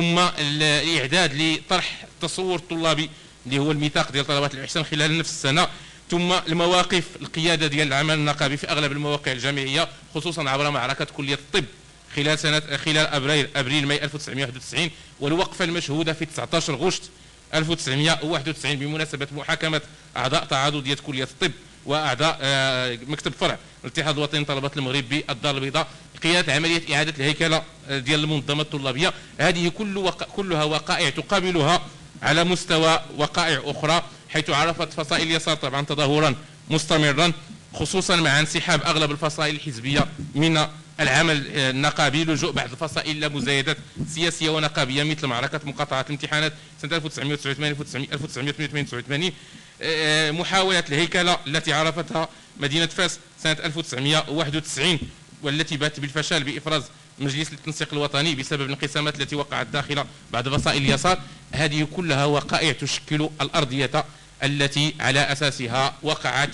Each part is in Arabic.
ثم الاعداد لطرح التصور الطلابي اللي هو الميثاق ديال طلبات الإحسان خلال نفس السنة ثم المواقف القيادة ديال العمل النقابي في أغلب المواقع الجامعية خصوصا عبر معركة كلية الطب خلال سنة خلال أبريل أبريل ماي 1991 والوقفة المشهودة في 19 غشت 1991 بمناسبة محاكمة أعضاء تعاضديه كلية الطب وأعضاء آه، مكتب فرع الاتحاد الوطني لطلبه المغرب بالدار البيضاء قياده عملية إعادة الهيكلة آه، ديال المنظمة الطلابية. هذه كل وق... كلها وقائع تقابلها على مستوى وقائع أخرى حيث عرفت فصائل اليسار طبعا تدهورا مستمرا خصوصا مع انسحاب أغلب الفصائل الحزبية من العمل النقابي. لجوء بعض الفصائل إلى مزايدات سياسية ونقابية مثل معركة مقاطعة الامتحانات سنة 1989 1988 محاولة الهيكلة التي عرفتها مدينة فاس سنة 1991 والتي بات بالفشل بإفراز مجلس التنسيق الوطني بسبب الانقسامات التي وقعت داخل بعض فصائل اليسار هذه كلها وقائع تشكل الأرضية التي على أساسها وقعت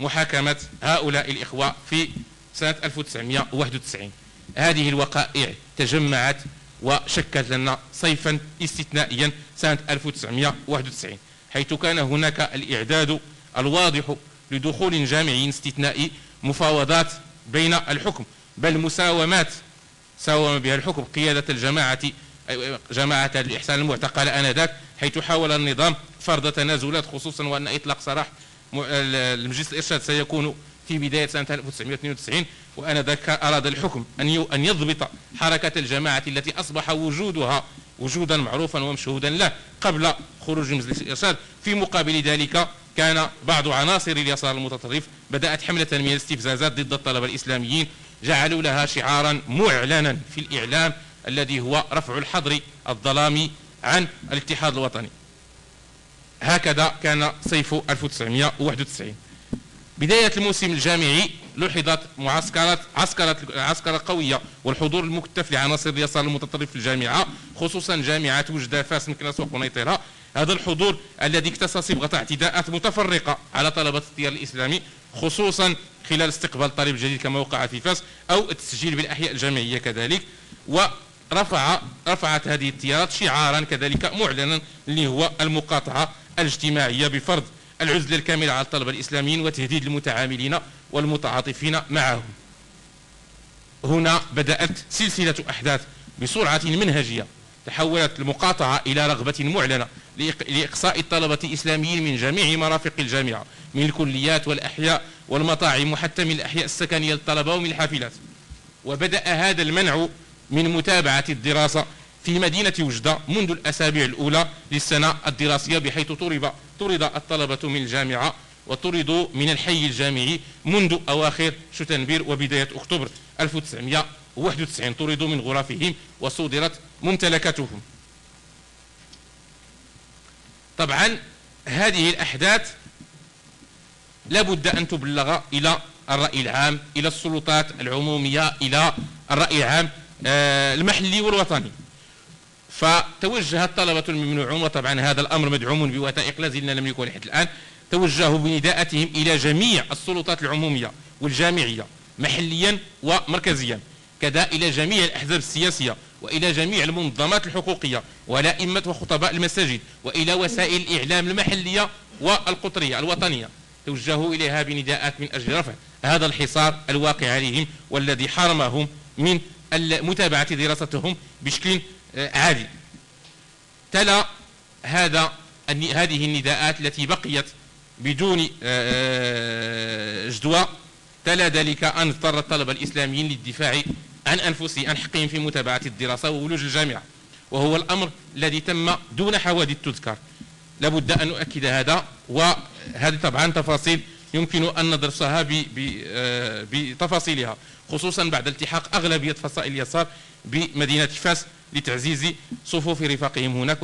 محاكمة هؤلاء الإخوة في سنة 1991 هذه الوقائع تجمعت وشكلت لنا صيفا استثنائيا سنة 1991 حيث كان هناك الإعداد الواضح لدخول جامعي استثنائي مفاوضات بين الحكم بل مساومات ساوم بها الحكم. قيادة الجماعة جماعة الإحسان المعتقلة آنذاك حيث حاول النظام فرض تنازلات خصوصا وأن إطلاق سراح المجلس الإرشاد سيكون في بداية سنة 1992 وآنذاك أراد الحكم أن أن يضبط حركة الجماعة التي أصبح وجودها وجودا معروفا ومشهودا له قبل خروج مجلس الإرشاد. في مقابل ذلك كان بعض عناصر اليسار المتطرف بدأت حملة من الاستفزازات ضد الطلبة الإسلاميين جعلوا لها شعارا معلنا في الإعلام الذي هو رفع الحظر الظلامي عن الاتحاد الوطني. هكذا كان صيف 1991 بداية الموسم الجامعي لوحظت معسكرات عسكرة عسكرة قوية والحضور المكتف لعناصر اليسار المتطرف في الجامعة خصوصا جامعة وجدة فاس مكناس وقنيطرة هذا الحضور الذي اكتسى صبغة اعتداءات متفرقة على طلبة التيار الإسلامي خصوصا خلال استقبال طالب جديد كما وقع في فاس أو التسجيل بالأحياء الجامعية كذلك. ورفع رفعت هذه التيارات شعارا كذلك معلنا اللي هو المقاطعة الاجتماعية بفرض العزلة الكاملة على الطلبة الإسلاميين وتهديد المتعاملين والمتعاطفين معهم. هنا بدأت سلسلة أحداث بسرعة منهجية. تحولت المقاطعة إلى رغبة معلنة لإقصاء الطلبة الإسلاميين من جميع مرافق الجامعة من الكليات والأحياء والمطاعم وحتى من الأحياء السكنية للطلبة ومن الحافلات. وبدأ هذا المنع من متابعة الدراسة في مدينة وجدة منذ الأسابيع الأولى للسنة الدراسية بحيث طرد طرد الطلبة من الجامعة وطردوا من الحي الجامعي منذ أواخر شتنبير وبداية أكتوبر 1991 طردوا من غرفهم وصودرت ممتلكاتهم. طبعا هذه الأحداث لابد أن تبلغ إلى الرأي العام إلى السلطات العمومية إلى الرأي العام آه، المحلي والوطني. فتوجه الطلبة الممنوعون وطبعا هذا الأمر مدعوم بوثائق لا زلنا لم يكن لحد الآن توجهوا بنداءتهم إلى جميع السلطات العمومية والجامعية محليا ومركزيا. كذا إلى جميع الأحزاب السياسية وإلى جميع المنظمات الحقوقية ولائمة وخطباء المساجد وإلى وسائل الإعلام المحلية والقطرية الوطنية. توجهوا إليها بنداءات من أجل رفع هذا الحصار الواقع عليهم والذي حرمهم من متابعة دراستهم بشكل آه، عادي. تلا هذا هذه النداءات التي بقيت بدون آه، آه، جدوى. تلا ذلك أن اضطر الطلبة الإسلاميين للدفاع عن أنفسهم عن حقهم في متابعة الدراسة وولوج الجامعة. وهو الأمر الذي تم دون حوادث تذكر. لابد أن نؤكد هذا وهذه طبعا تفاصيل يمكن أن ندرسها بتفاصيلها خصوصا بعد التحاق أغلبية فصائل اليسار بمدينة فاس لتعزيز صفوف رفاقهم هناك.